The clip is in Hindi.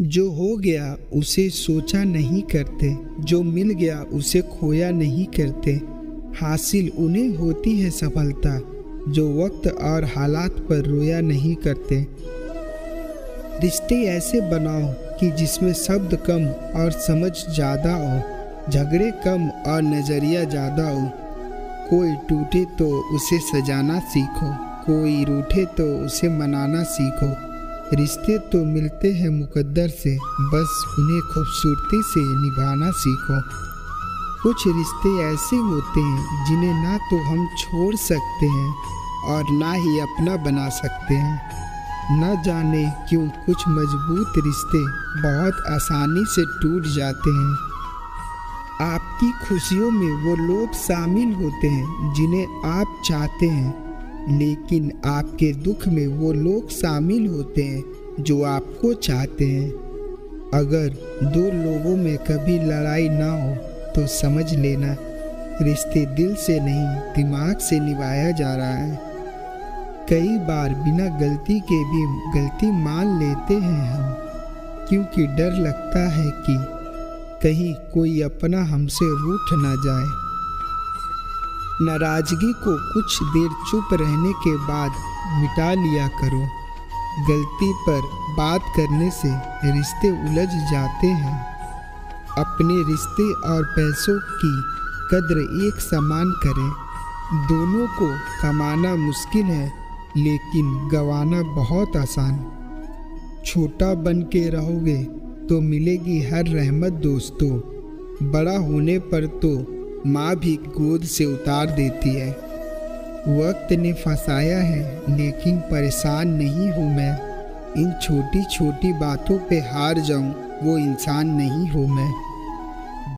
जो हो गया उसे सोचा नहीं करते, जो मिल गया उसे खोया नहीं करते। हासिल उन्हें होती है सफलता, जो वक्त और हालात पर रोया नहीं करते। रिश्ते ऐसे बनाओ कि जिसमें शब्द कम और समझ ज़्यादा हो, झगड़े कम और नज़रिया ज़्यादा हो। कोई टूटे तो उसे सजाना सीखो, कोई रूठे तो उसे मनाना सीखो। रिश्ते तो मिलते हैं मुकद्दर से, बस उन्हें खूबसूरती से निभाना सीखो। कुछ रिश्ते ऐसे होते हैं जिन्हें ना तो हम छोड़ सकते हैं और ना ही अपना बना सकते हैं। न जाने क्यों कुछ मज़बूत रिश्ते बहुत आसानी से टूट जाते हैं। आपकी खुशियों में वो लोग शामिल होते हैं जिन्हें आप चाहते हैं। लेकिन आपके दुख में वो लोग शामिल होते हैं जो आपको चाहते हैं। अगर दो लोगों में कभी लड़ाई ना हो तो समझ लेना, रिश्ते दिल से नहीं, दिमाग से निभाया जा रहा है। कई बार बिना गलती के भी गलती मान लेते हैं हम, क्योंकि डर लगता है कि कहीं कोई अपना हमसे रूठ ना जाए। नाराज़गी को कुछ देर चुप रहने के बाद मिटा लिया करो। गलती पर बात करने से रिश्ते उलझ जाते हैं। अपने रिश्ते और पैसों की कद्र एक समान करें। दोनों को कमाना मुश्किल है, लेकिन गंवाना बहुत आसान। छोटा बन के रहोगे तो मिलेगी हर रहमत दोस्तों। बड़ा होने पर तो माँ भी गोद से उतार देती है। वक्त ने फंसाया है, लेकिन परेशान नहीं हूँ मैं। इन छोटी छोटी बातों पे हार जाऊँ, वो इंसान नहीं हूँ मैं।